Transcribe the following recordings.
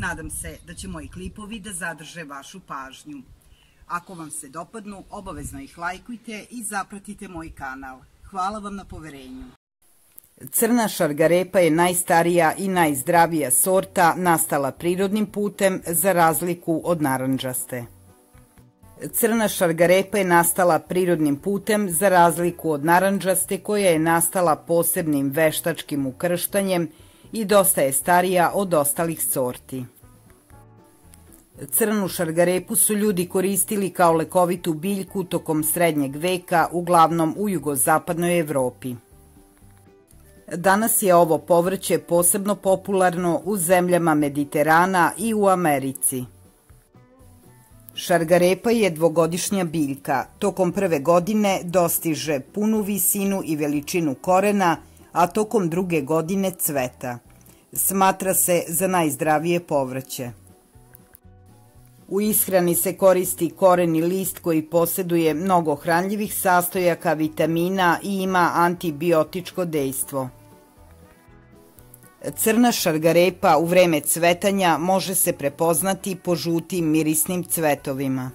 Nadam se da će moji klipovi da zadrže vašu pažnju. Ako vam se dopadnu, obavezno ih lajkujte i zapratite moj kanal. Hvala vam na poverenju. Crna šargarepa je najstarija i najzdravija sorta nastala prirodnim putem za razliku od naranđaste. Crna šargarepa je nastala prirodnim putem za razliku od naranđaste koja je nastala posebnim veštačkim ukrštanjem i dosta je starija od ostalih sorti. Crnu šargarepu su ljudi koristili kao lekovitu biljku tokom srednjeg veka, uglavnom u jugozapadnoj Evropi. Danas je ovo povrće posebno popularno u zemljama Mediterana i u Americi. Šargarepa je dvogodišnja biljka. Tokom prve godine dostiže punu visinu i veličinu korena, a tokom druge godine cveta. Smatra se za najzdravije povrće. U ishrani se koristi koren i list koji poseduje mnogo hranljivih sastojaka vitamina i ima antibiotičko dejstvo. Crna šargarepa u vreme cvetanja može se prepoznati po žutim mirisnim cvetovima.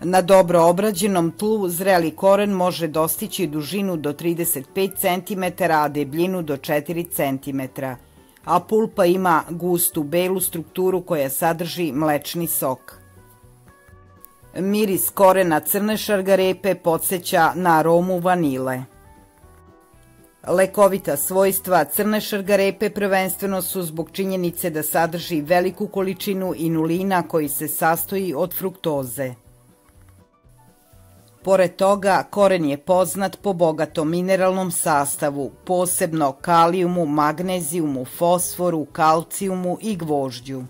Na dobro obrađenom tlu zreli koren može dostići dužinu do 35 cm, a debljinu do 4 cm, a pulpa ima gustu belu strukturu koja sadrži mlečni sok. Miris korena crne šargarepe podsjeća na aromu vanile. Lekovita svojstva crne šargarepe prvenstveno su zbog činjenice da sadrži veliku količinu inulina koji se sastoji od fruktoze. Pored toga, koren je poznat po bogatom mineralnom sastavu, posebno kalijumu, magnezijumu, fosforu, kalcijumu i gvožđu.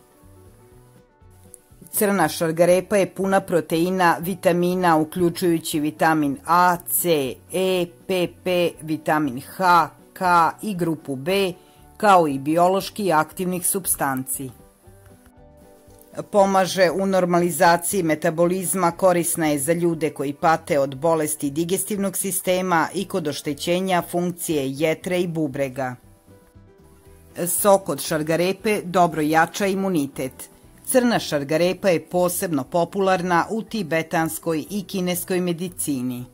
Crna šargarepa je puna proteina, vitamina, uključujući vitamin A, C, E, PP, vitamin H, K i grupu B, kao i biološki aktivnih substanci. Pomaže u normalizaciji metabolizma, korisna je za ljude koji pate od bolesti digestivnog sistema i kod oštećenja funkcije jetre i bubrega. Sok od šargarepe dobro jača imunitet – Crna šargarepa je posebno popularna u tibetanskoj i kineskoj medicini.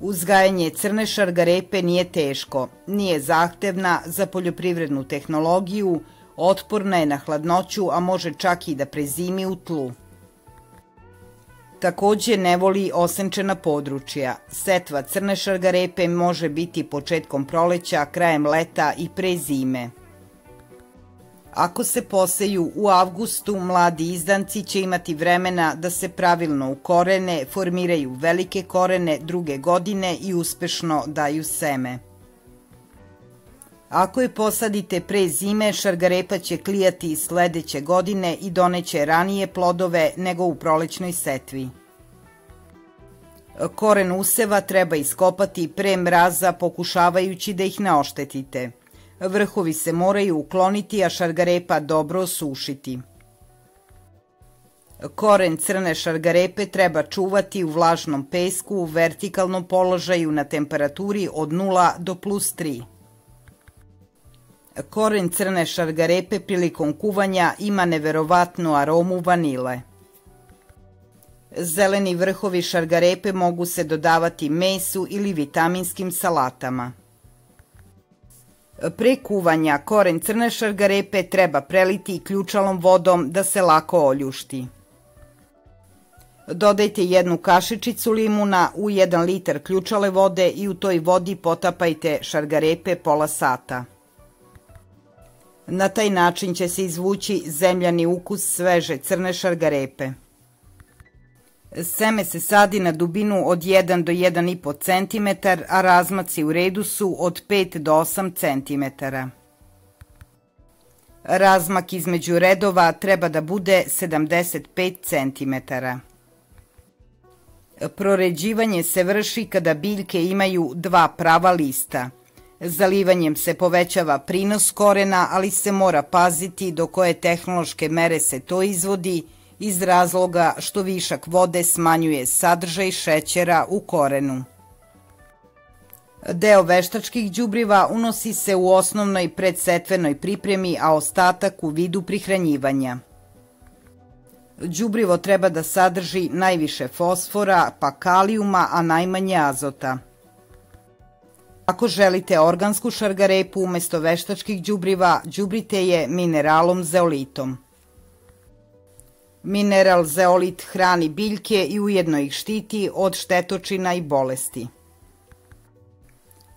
Uzgajanje crne šargarepe nije teško, nije zahtevna za poljoprivrednu tehnologiju, otporna je na hladnoću, a može čak i da prezimi u tlu. Takođe ne voli osenčena područja. Setva crne šargarepe može biti početkom proleća, krajem leta i pre zime. Ako se poseju u avgustu, mladi izdanci će imati vremena da se pravilno ukorene, formiraju velike korene druge godine i uspešno daju seme. Ako je posadite pre zime, šargarepa će klijati sledeće godine i doneće ranije plodove nego u prolećnoj setvi. Koren useva treba iskopati pre mraza pokušavajući da ih ne oštetite – Vrhovi se moraju ukloniti, a šargarepa dobro osušiti. Koren crne šargarepe treba čuvati u vlažnom pesku u vertikalnom položaju na temperaturi od 0 do plus 3. Koren crne šargarepe prilikom kuvanja ima neverovatnu aromu vanile. Zeleni vrhovi šargarepe mogu se dodavati mesu ili vitaminskim salatama. Pre kuvanja koren crne šargarepe treba preliti ključalom vodom da se lako oljušti. Dodajte jednu kašičicu limuna u 1 litar ključale vode i u toj vodi potapajte šargarepe pola sata. Na taj način će se izvući zemljani ukus sveže crne šargarepe. Seme se sadi na dubinu od 1 do 1,5 cm, a razmaci u redu su od 5 do 8 cm. Razmak između redova treba da bude 75 cm. Proređivanje se vrši kada biljke imaju dva prava lista. Zalivanjem se povećava prinos korena, ali se mora paziti do koje tehnološke mere se to izvodi – iz razloga što višak vode smanjuje sadržaj šećera u korenu. Deo veštačkih đubriva unosi se u osnovnoj predsetvenoj pripremi, a ostatak u vidu prihranjivanja. Đubrivo treba da sadrži najviše fosfora, pa kalijuma, a najmanje azota. Ako želite organsku šargarepu umesto veštačkih đubriva, đubrite je mineralom zeolitom. Mineral zeolit hrani biljke i ujedno ih štiti od štetočina i bolesti.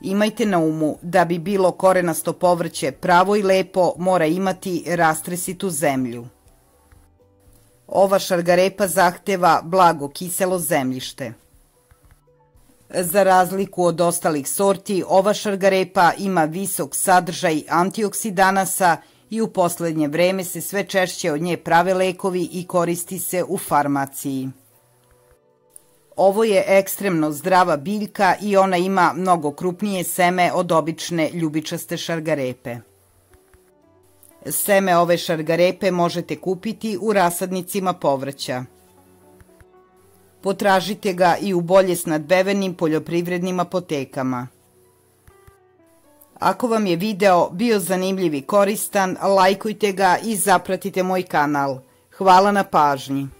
Imajte na umu da bi bilo korenasto povrće pravo i lepo mora imati rastresitu zemlju. Ova šargarepa zahteva blago kiselo zemljište. Za razliku od ostalih sorti, ova šargarepa ima visok sadržaj antioksidanasa i u poslednje vreme se sve češće od nje prave lekovi i koristi se u farmaciji. Ovo je ekstremno zdrava biljka i ona ima mnogo krupnije seme od obične ljubičaste šargarepe. Seme ove šargarepe možete kupiti u rasadnicima povrća. Potražite ga i u bolje snadbevenim poljoprivrednim apotekama. Ako vam je video bio zanimljiv i koristan, lajkujte ga i zapratite moj kanal. Hvala na pažnji.